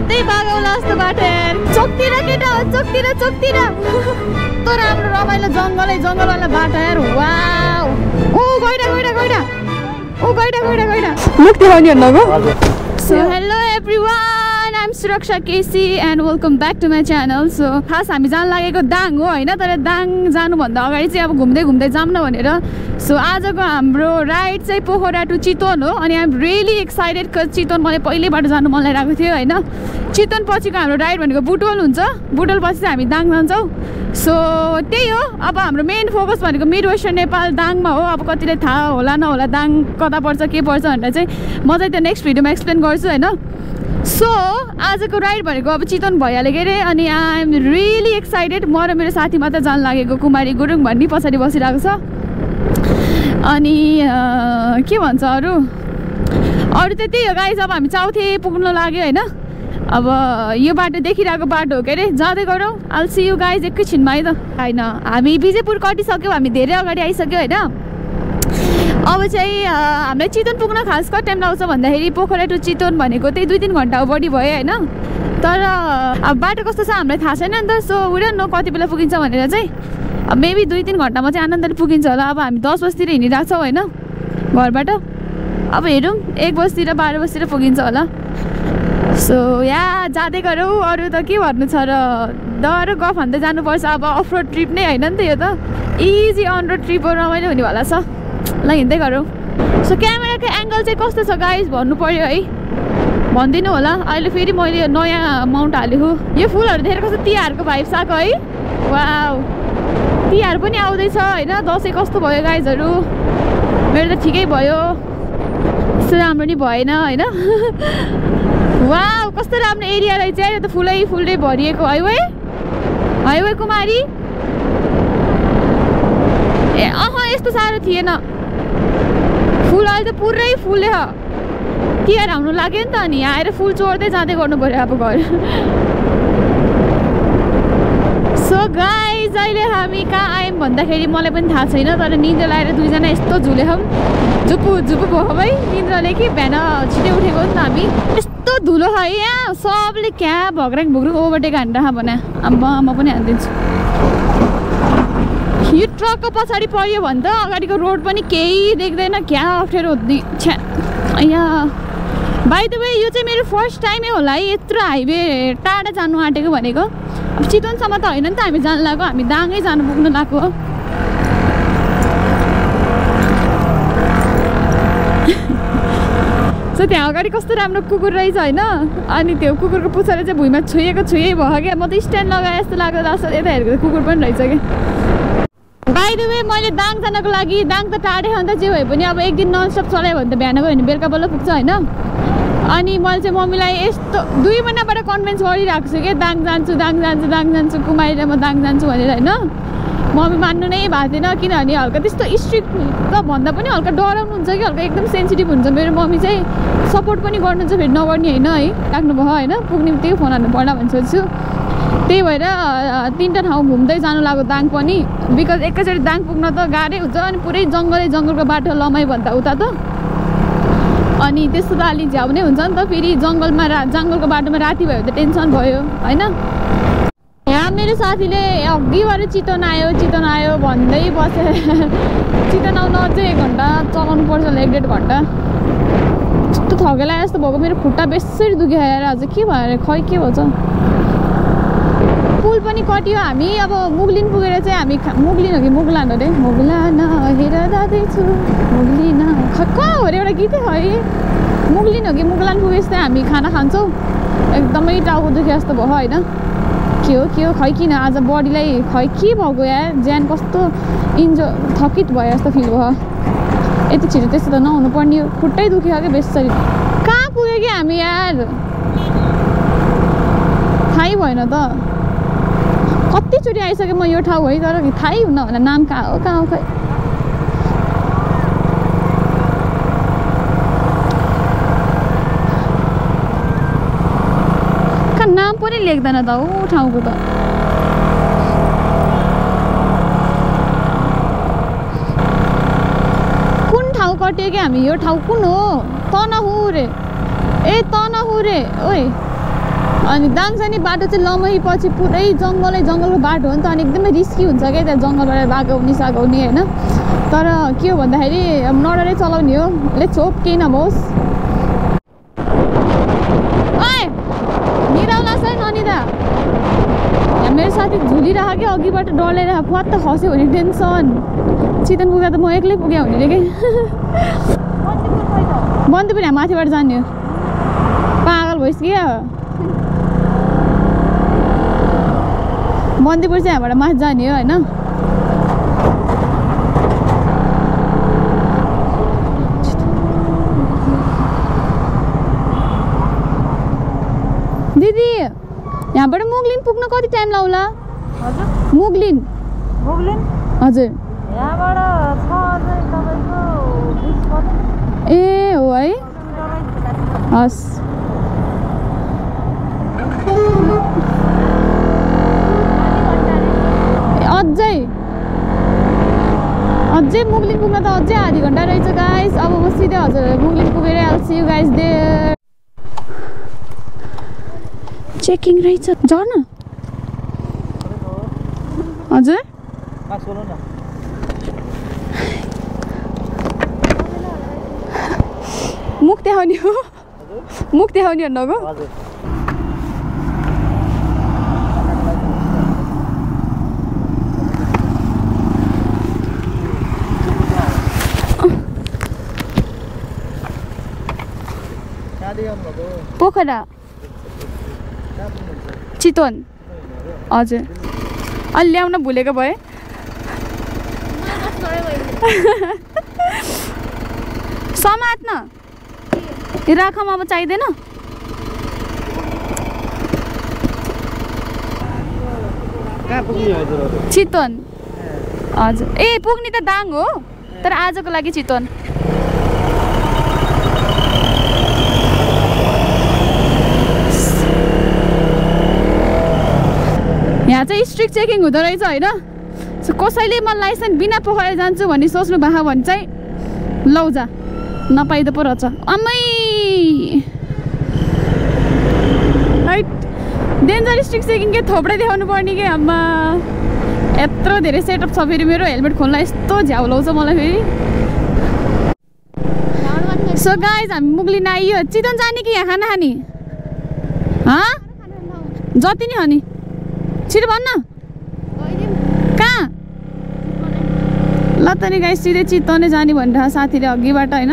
कुद्दै भागौला जस्तो बाटो यार चोकतिर केटा हो चोकतिर चोकतिर कस्तो राम्रो रमाइलो जङ्गलै जङ्गलवाला बाटो यार वा ओ गइडा गइडा गइडा ओ गइडा गइडा गइडा मुख देखाउने भन्नको so hello everyone I'm Suraksha KC and welcome back to my channel so खास हामी जान लागेको दाङ हो होइन? तर दाङ जानुभन्दा अगाडि चाहिँ अब घुम्दै घुम्दै जाऊँ न भनेर। सो आजको हाम्रो राइड चाहिँ पोखरा टु चितवन हो अनि आइम रियली एक्साइटेड चितवन मलाई पहिल्यैबाट जानु मन लागिरहेको थियो होइन? चितवन पछिको हाम्रो राइड भनेको बुटवल हुन्छ। बुटवल पछि चाहिँ हामी दाङ जान्छौँ। सो त्यही हो। अब हाम्रो मेन फोकस भनेको मिड वेस्टर्न नेपाल दाङमा हो। अब कतिलाई थाहा होला नहोला दाङ कता पर्छ के पर्छ भनेर चाहिँ म चाहिँ त्यो नेक्स्ट भिडियोमा एक्सप्लेन गर्छु होइन? सो आजको राइड भनेको अब चितवन भइहाल्यो के अरे? अनि आइ एम रियली एक्साइटेड म र मेरो साथी मात्र जान लागेको कुमारी गुरुङ भन्ने पछाडि बसिरहेको छ। अनि के भन्छ अरू? अरू त त्यही हो गाइस अब हामी चाउथे पुग्नु लाग्यो होइन। अब यो बाटो देखिरहेको बाटो हो के अरे? जाँदै गरौँ। आल सी यु गाइज एकैछिनमा है त। होइन हामी विजयपुर कटिसक्यौँ। हामी धेरै अगाडि आइसक्यो होइन। अब चाहिँ हामीलाई चितवन पुग्न खास कति टाइम लाग्छ भन्दाखेरि पोखरा टु चितवन भनेको त्यही दुई तिन घन्टा बढी भयो होइन। तर अब बाटो कस्तो छ हामीलाई थाहा छैन नि त। सो उयो न कति बेला पुगिन्छ भनेर चाहिँ मेबी दुई तिन घन्टामा चाहिँ आनन्दले पुगिन्छ होला। अब हामी दस बजीतिर हिँडिरहेको छौँ होइन घरबाट। अब हेरौँ एक बजीतिर बाह्र बजीतिर पुगिन्छ होला। सो या जाँदै गरौँ अरू त के भन्नु छ र दर गफ भन्दै जानुपर्छ। अब अफ रोड ट्रिप नै होइन नि त यो त। इजी अन रोड ट्रिप रमाइलो हुनेवाला छ। ल हिँड्दै गरौँ। सो क्यामेराको एङ्गल चाहिँ कस्तो छ गाइस भन्नु पऱ्यो है। भनिदिनु होला। अहिले फेरि मैले नयाँ माउन्ट हालेको। यो फुलहरू देखेर कस्तो तिहारको भाइब्स आएको है। वा तिहार पनि आउँदैछ होइन? दसैँ कस्तो भयो गाइजहरू मेरो त ठिकै भयो। त्यस्तो राम्रो नि भएन होइन? वा कस्तो राम्रो एरिया रहेछ यो त फुलै फुलले भरिएको। हाइवे हाइवे कुमारी? ए अह यस्तो साह्रो थिएन। फुल अहिले त पुरै फुले छ तिहार हाम्रो लाग्यो नि त अनि आएर फुल चोर्दै जाँदै गर्नु पऱ्यो अब घर। सो गाइज अहिले हामी कहाँ आयौँ भन्दाखेरि मलाई पनि थाहा छैन तर निन्द्रा लगाएर दुईजना यस्तो झुलेछौँ झुपु झुपु भएको है निन्द्राले कि बिहान छिटै उठेको नि त हामी। यस्तो धुलो छ यहाँ सबले क्या भग्राङ भुग्रुङ ओभरटेक हानेर भने आम्मा म पनि हानिदिन्छु। यो ट्रकको पछाडि पऱ्यो भने त अगाडिको रोड पनि केही देख्दैन क्या अप्ठ्यारो छ्या। यहाँ बाई द वे यो चाहिँ मेरो फर्स्ट टाइमै होला है यत्रो हाइवे टाढा जानु आँटेको भनेको। अब चितवनसम्म त होइन नि त हामी जानु लागेको हामी दाङै जानु पुग्नु लागेको हो। सो त्यहाँ अगाडि कस्तो राम्रो कुकुर रहेछ होइन अनि त्यो कुकुरको पुच्छर चाहिँ भुइँमा छोइएको छोयै भयो क्या। म त स्ट्यान्ड लगाए जस्तो लाग्यो लास्ट यता हेरेको कुकुर पनि रहेछ क्या। बाई द वे मैले दाङ जानको लागि दाङ त टाढै हो नि त जे भए पनि अब एक दिन ननस्टप चलायो भने त बिहान गयो भने बेलुका बल्ल पुग्छ होइन? अनि मैले चाहिँ मम्मीलाई यस्तो दुई महिनाबाट कन्भिन्स गरिरहेको छु कि दाङ जान्छु दाङ जान्छु दाङ जान्छु कुमारीले म दाङ जान्छु भनेर होइन। मम्मी मान्नु नै भएको थिएन किनभने हल्का त्यस्तो स्ट्रिक्ट त भन्दा पनि हल्का डराउनु हुन्छ कि हल्का एकदम सेन्सिटिभ हुन्छ। मेरो मम्मी चाहिँ सपोर्ट पनि गर्नुहुन्छ फेरि नगर्ने होइन है राख्नुभयो होइन पुग्ने बित्तिकै फोन हाल्नु पर्ला सोच्छु। त्यही भएर तिनवटा ठाउँ घुम्दै जानु लाग्यो दाङ पनि। बिकज एकैचोटि दाङ पुग्न त गाह्रै हुन्छ अनि पुरै जङ्गलै जङ्गलको बाटो लमाइ भन्दा उता त। अनि त्यस्तो त अलिक झ्याउ नै हुन्छ नि त फेरि जङ्गलमा रा जङ्गलको बाटोमा राति भयो भने त टेन्सन भयो होइन? यहाँ मेरो साथीले अघिबाट चितवन आयो चितवन आयो भन्दै बसेर चितवन आउन अझै एक घन्टा चलाउनु पर्छ होला एक डेढ घन्टा। कस्तो थकेला जस्तो भएको मेरो खुट्टा बेसरी दुख्यो आएर आज। के भएर खै के भन्छ? पुल पनि कटियो हामी। अब मुगलिन पुगेर चाहिँ हामी मुगलिन हो कि मुगलान अरे मुगलान हेर जाँदैछु मुगलिन। ख कहाँ हो अरे एउटा गीतै हो मुगलिन हो कि मुगलान पुगेपछि चाहिँ हामी खाना खान्छौँ। एकदमै टाउको दुखे जस्तो भयो होइन। के हो के हो खै किन? आज बडीलाई खै के भएको यार ज्यान कस्तो इन्जो थकित भयो जस्तो फिल भयो। यति छिटो त्यस्तो त नहुनु पर्ने हो। खुट्टै दुख्यो क्या बेसरी। कहाँ पुग्यो कि हामी यार? थाहै भएन त। कतिचोटि आइसकेँ म यो ठाउँ है तर थाहै हुन्न होला नाम कहाँ हो कहाँ हो खै कहाँ नाम पनि लेख्दैन त ऊ ठाउँको त। कुन ठाउँ कट्यो कि हामी यो ठाउँ कुन हो? तनहु रे? ए तनहु रे? ओइ अनि दाङसानी बाटो चाहिँ लमही पछि पुरै जङ्गलै जङ्गलको बाटो हो नि त अनि एकदमै रिस्की हुन्छ क्या त्यहाँ जङ्गलबाट भागाउने सागाउने होइन? तर के हो भन्दाखेरि अब नडरै चलाउने हो। लेट्स होप केही नहोस्। यहाँ मेरो साथी झुलिरहेको क्या अघिबाट डढेर फत्त खस्यो भने टेन्सन। चितन पुगा त म एक्लै पुग्यो हुने रे कि बन्दीपुर यहाँ माथिबाट जाने हो। पागल भइसक्यो। बन्दीपुर चाहिँ यहाँबाट माथि जाने हो होइन? दिदी यहाँबाट मुगलिन पुग्न कति टाइम लाउला? मुगलिन? मुगलिन? हजुर। ए हो है। हस्। अझै मुगलिन पुग्न त अझै आधी घन्टा रहेछ गाइस अब म सिधै हजुर मुगलिन पुगेर आल्छु यु गाइस दे चेकिङ रहेछ। झर्न हजुर? मुख देखाउने हो। मुख देखाउने भन्नुको पोखरा। चितवन। हजुर। अलि ल्याउन भुलेको भए। समात्न। राखौँ अब चाहिँदैन। चितवन। हजुर। ए पुग्ने त दाङ हो। तर आजको लागि चितवन। चाहिँ स्ट्रिक्ट चेकिङ हुँदो रहेछ होइन? सो कसैले म लाइसेन्स बिना पोखरा जान्छु भन्ने सोच्नु भयो भने चाहिँ लौ जा नपाइदो पो रहेछ। अम्मै! डेन्जर स्ट्रिक्ट चेकिङ के थोप्रै देखाउनु पर्ने कि आम्मा यत्रो धेरै सेटअप छ फेरि मेरो हेलमेट खोल्न यस्तो झ्याउलाउँछ मलाई फेरि। सो गाइज हामी मुगलिन आइयो चितवन जाने कि यहाँ? खाना खाने? जति नि हो नि। छिटो भन्न कहाँ? ल त नि गाई सिधै चितवनै जाने भनेर साथीले अघिबाट होइन?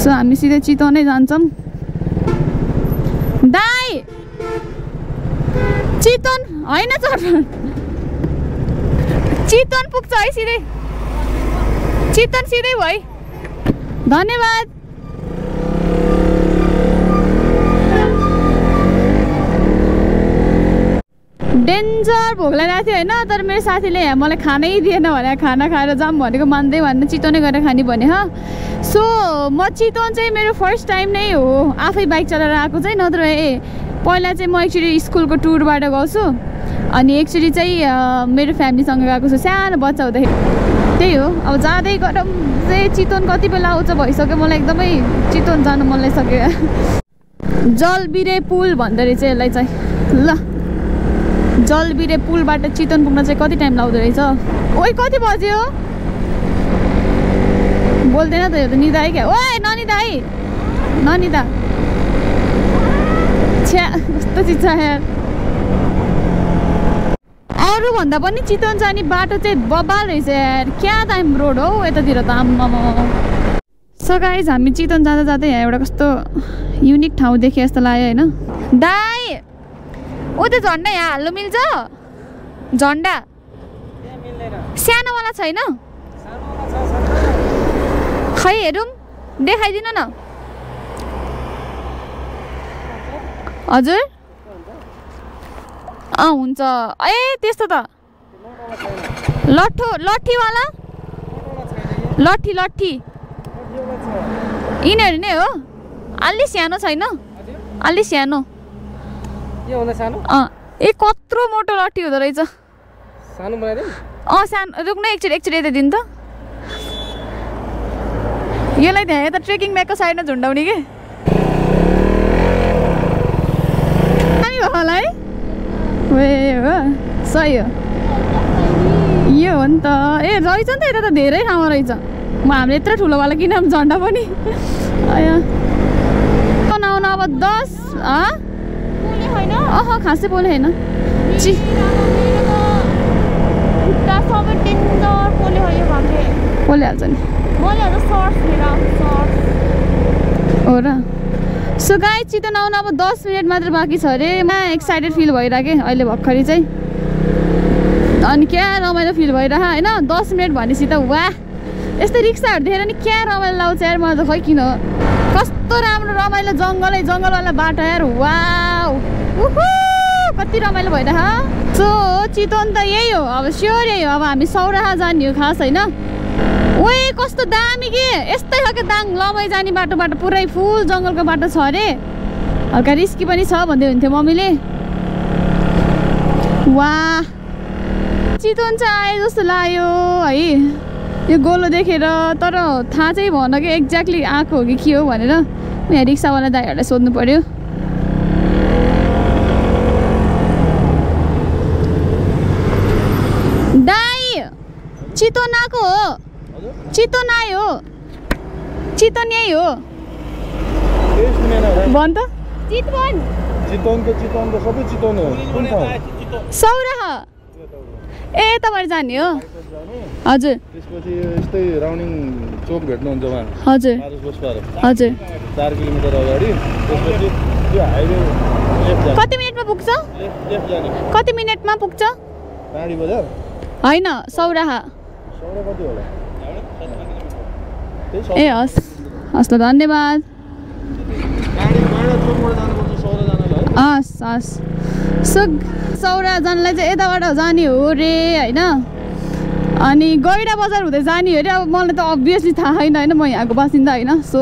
सो हामी सिधै चितवनै जान्छौँ। दाई! चितवन होइन चट्न चितवन पुग्छ है सिधै। चितवन सिधै भयो धन्यवाद। डेन्जर भोक लगाएको थियो होइन तर मेरो साथीले मलाई खानै दिएन भने खाना खाएर जाऊँ भनेको मान्दै भन्ने चितवनै गरेर खाने भने ह? सो म चितवन चाहिँ मेरो फर्स्ट टाइम नै हो। आफै बाइक चलाएर आएको चाहिँ नत्र ए पहिला चाहिँ म एकचोटि स्कुलको टुरबाट गउँछु। अनि एकचोटि चाहिँ मेरो फ्यामिलीसँग गएको छु। सानो बच्चा हुँदाखेरि। त्यही हो। अब जाँदै गरौँ चाहिँ चितवन कति बेला आउँछ भइसक्यो मलाई एकदमै चितवन जानु मन लागिसक्यो जलबिरे पुल भन्दो रहेछ यसलाई चाहिँ ल। जलबिरे पुलबाट चितवन पुग्न चाहिँ कति टाइम लाग्दो रहेछ? ओइ कति बज्यो? बोल्दैन त यो त निदा है क्या? ननिदा है। ननिदा। छ्या कस्तो चिज छ यार? अरू भन्दा पनि चितवन जाने बाटो चाहिँ बबाल रहेछ यार। क्या दाम रोड हो यतातिर त? आम्मामा। सो गाइज हामी चितवन जाँदा जाँदै यहाँ एउटा कस्तो युनिक ठाउँ देखेँ जस्तो लाग्यो होइन? दाई! ऊ त्यो झन्डा यहाँ हाल्नु मिल्छ? झन्डा। सानोवाला छैन? खै हेरौँ देखाइदिनु न। हजुर? अँ हुन्छ। ए त्यस्तो त। लट्ठो लट्ठीवाला? लट्ठी लट्ठी। यिनीहरू नै हो? अलि सानो छैन? अलि सानो। अँ ए कत्रो मोटो लट्ठी हुँदो रहेछ। सानो अँ सानो रुक्नु एकचोटि एकचोटि यता दिनु त। यसलाई त्यहाँ यता ट्रेकिङ ब्यागको साइडमा झुन्डाउने कि? दामी ए हो? सही हो। यो हो नि त। ए रहेछ नि त यता त धेरै ठाउँमा रहेछ। म हामीले यत्रो ठुलोवाला किन झन्डा पनि? अया बनाउन अब दस अह खासै बोले होइन। ची। खुट्टा सबै डेन्जर पोले हो यो भाग्ने बोलिहाल्छ नि। हो र। सो गाई चितवन आउन अब दस मिनट मात्र बाँकी छ अरे। म एक्साइटेड फिल भइरहेको अहिले भर्खरै चाहिँ। अनि क्या रमाइलो फिल भइरह होइन? दस मिनट भनेपछि त वाह। यस्तै रिक्साहरू देखेर नि क्या रमाइलो लाउँछ यार मलाई त खै किन कस्तो राम्रो रमाइलो जङ्गलै जङ्गलवाला बाटो यार उहु, कति रमाइलो भइरह सो चितवन त यही हो। अब स्योर यही हो। अब हामी सौराहा जाने हो खास होइन? ओए कस्तो दामी के? यस्तै खालको दाङ लमै जाने बाटोबाट पुरै फुल जङ्गलको बाटो छ अरे। हल्का रिस्की पनि छ भन्दै हुन्थ्यो मम्मीले। वाह। चितवन चाहिँ आए जस्तो लाग्यो है। यो गोलो देखेर तर थाहा चाहिँ भन कि एक्ज्याक्टली आएको हो कि के हो भनेर। यहाँ रिक्सावाला दाईहरूलाई सोध्नु पऱ्यो दाई चितवन आएको हो। चितवन आयो चितवन यही हो। भन् त। चितवन। चितवनको चितवनको सबै चितवन हो। कुन ठाउँ? सौराह। ए तपाईँहरू जाने हो? हजुर। हजुर। हजुर। कति मिनटमा पुग्छ? कति मिनटमा पुग्छ? होइन सौराह। ए हस्। हस् ल धन्यवाद। हस् हस्। सो सौरा जानलाई चाहिँ यताबाट जाने हो रे होइन? अनि गैडा बजार हुँदै जाने हो अरे अब मलाई त अभियसली थाहा छैन होइन? म यहाँको बासिन्दा होइन? सो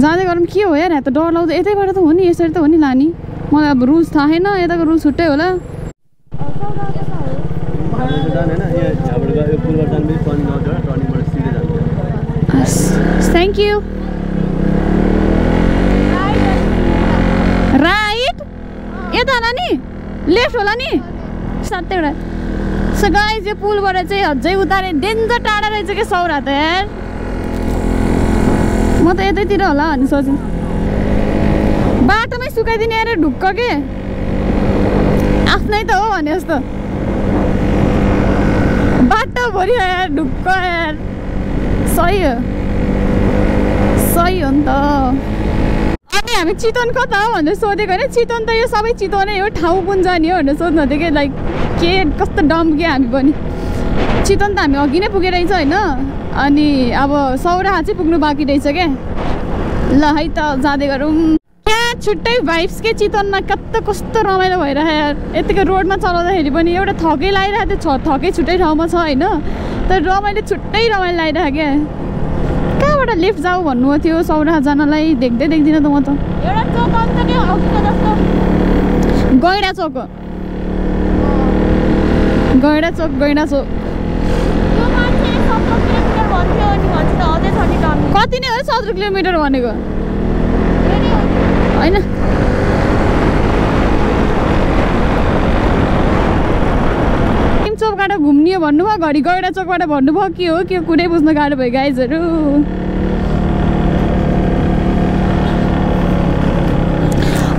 जाँदै गरौँ के हो यार? यहाँ त डर लाग्दो यतैबाट त हो नि यसरी त हो नि लाने। मलाई अब रुल्स थाहा छैन यताको रुल्स छुट्टै होला। जाने होइन यहाँ यहाँबाट गयो यो पुलबाट जानु पनि टर्निङ आउँछ टर्निङबाट सिधै जान्छ हस् थ्याङ्क यू राइट होला नि? लेफ्ट होला नि? सातैवटा सो गाइज यो पुलबाट चाहिँ अझै उतारे डेन्जर टाढा रहेछ क्या सौरा त यार म त यतैतिर होला भन्ने सोचेँ। बाटोमै सुकाइदिने यार ढुक्क के? आफ्नै त हो भने जस्तो। बाटोभरि यार ढुक्क यार। सही हो। सही हो नि त। हामी चितवन कता हो भनेर सोधेको होइन। चितवन त यो सबै चितवनै हो ठाउँ कुन जाने हो भनेर सोध्नु थियो कि लाइक के कस्तो डम के हामी पनि। चितवन त हामी अघि नै पुगेर होइन। अनि अब सौराहा चाहिँ पुग्नु बाँकी रहेछ क्या ल है त जाँदै गरौँ। क्या छुट्टै भाइब्स के चितवनमा कस्तो कस्तो रमाइलो भइरहेको यार यतिको रोडमा चलाउँदाखेरि पनि एउटा थकै लगाइरहेको थियो। थकै छुट्टै ठाउँमा छ होइन। तर रमाइलो छुट्टै रमाइलो लागिरहेको क्या कहाँबाट लेफ्ट जाऊ भन्नुभएको थियो? सौराहा जानलाई देख्दै देख्दिनँ त म त। गैडा चोक। गैडा चोक गैडा चोक। कति नै हो सत्र किलोमिटर भनेको? होइन। चोकबाट घुम्ने भन्नुभयो घरि गैडा चोकबाट भन्नुभयो के हो? के कुनै बुझ्न गाह्रो भयो गाइजहरू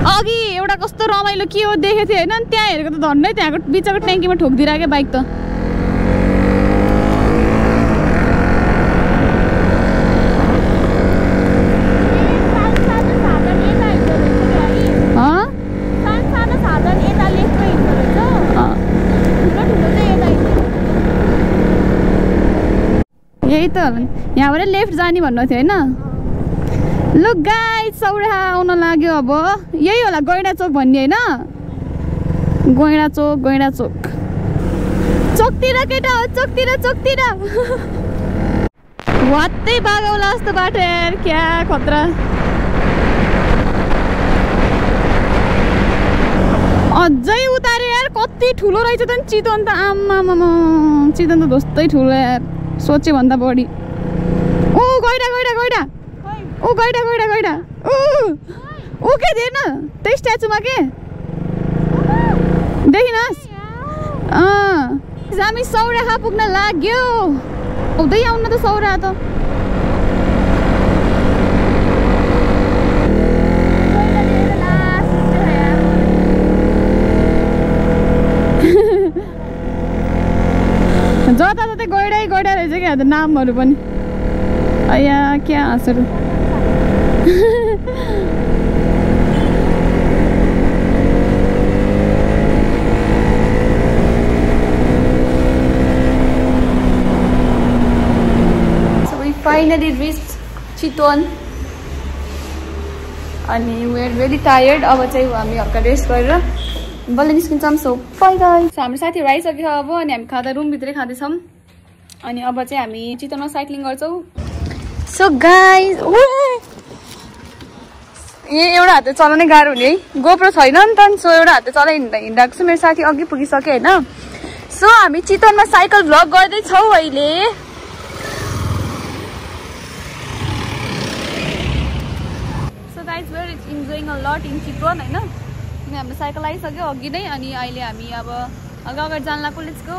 अघि एउटा कस्तो रमाइलो के हो देखेको थिएँ होइन अनि त्यहाँ हेरेको त झन्डै त्यहाँको बिचको ट्याङ्कीमा ठोकिदिरहेको बाइक त यही त। यहाँबाट लेफ्ट जाने भन्नु थियो होइन लु गाई सौराहा आउन लाग्यो अब यही होला गैडा चोक भन्ने होइन? गैडा चोक गैडा चोक। चोकतिर केटा हो चोकतिर चोकतिर। वात्तै बागौला जस्तो बाटो यार क्या खतरा। अझै उतारे यार कति ठुलो रहेछ त चितवन त। आमामामा चितवन त जस्तै ठुलो यार सोचे भन्दा बढी। ओ गैडा गैडा गैडा। ओ गैडा गैडा गैडा। ऊ देन त्यही स्ट्याचुमा के? देखिनुहोस् हामी सौराखा पुग्न लाग्यो। हुँदै आउन त सौराहा त। जताततै गइडै गइडा रहेछ क्या नामहरू पनि। अया क्या हाँसहरू। Finally reached चितवन अनि वेआर भेरी टायर्ड अब चाहिँ हामी हल्का रेस्ट गरेर बल्ल निस्किन्छौँ. सो बाई बाई सो हाम्रो साथीहरू आइसक्यो अब अनि हामी खाँदा रुमभित्रै खाँदैछौँ. अनि अब चाहिँ हामी चितवनमा साइक्लिङ गर्छौँ. सो गाई ए एउटा हातले चलाउनै गाह्रो हुने है। गोप्रो छैन नि त सो एउटा हातले चलाइ हिँड्दा हिँडाएको छु मेरो साथी अघि पुगिसक्यो होइन? सो हामी चितवनमा साइकल भ्लग गर्दैछौँ अहिले so guys where is lot in Chitwan होइन? अनि हाम्रो साइकल आइसक्यो अघि नै अनि अहिले हामी अब हल्का अगाडि जान लाग्यो let's go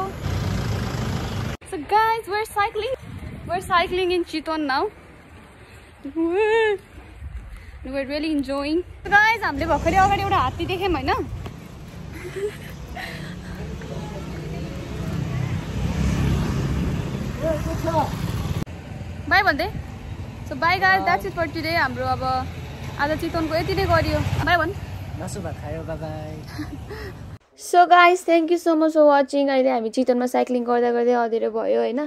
so guys we're cycling we're cycling in Chitwan now we're really enjoying guys हामीले भर्खरै अगाडि एउटा हात्ती देख्यौँ होइन? बाई भन्दै? So bye guys that's it for today हाम्रो अब आज चितवनको यति नै गरियो। बाई भन्। मासु भात खायो bye so guys thank you so much for watching अहिले हामी चितवनमा साइक्लिङ गर्दा गर्दै अँधेरो भयो होइन?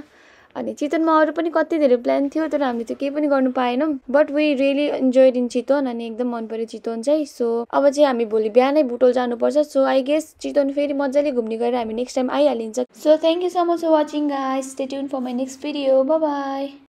अनि चितवनमा अरू पनि कति धेरै प्लान थियो तर हामीले चाहिँ केही पनि गर्नु पाएनौँ। But we really enjoyed in Chitwan अनि एकदम मन पऱ्यो चितवन चाहिँ। सो अब चाहिँ हामी भोलि बिहानै बुटोल जानुपर्छ। सो आई गेस चितवन फेरि मजाले घुम्ने गरेर हामी next time आइहालिन्छ। So thank you so much for watching guys stay tune for my next video bye